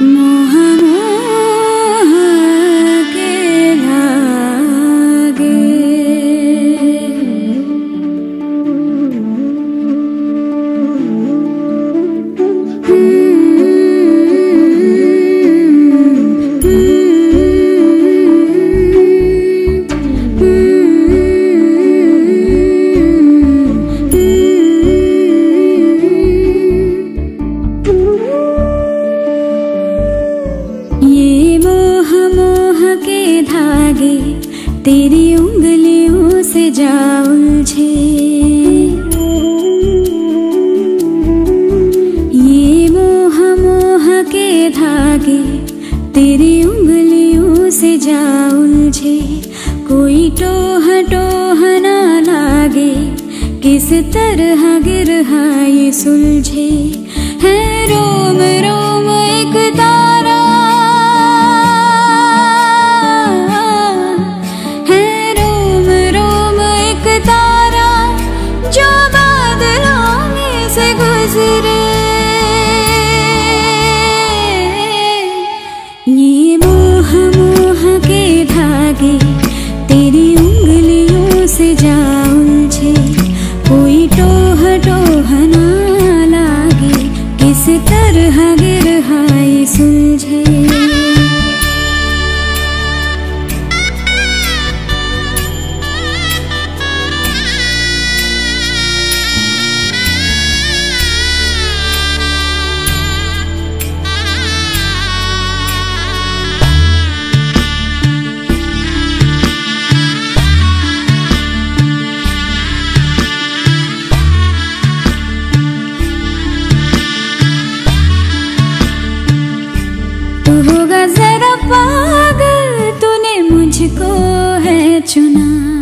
No. धागे, तेरी उंगलियों से जा छे ये मोह मोह के धागे, तेरी उंगलियों से जा छे कोई टोह टोह ना लागे, किस तरह गिरहा ये सुलझे। गुजरे ये मोह के धागे, तेरी उंगलियों से जा कोई लागे, किस तरह गिर हाय सुलझे। होगा जरा पागल तूने मुझको है चुना।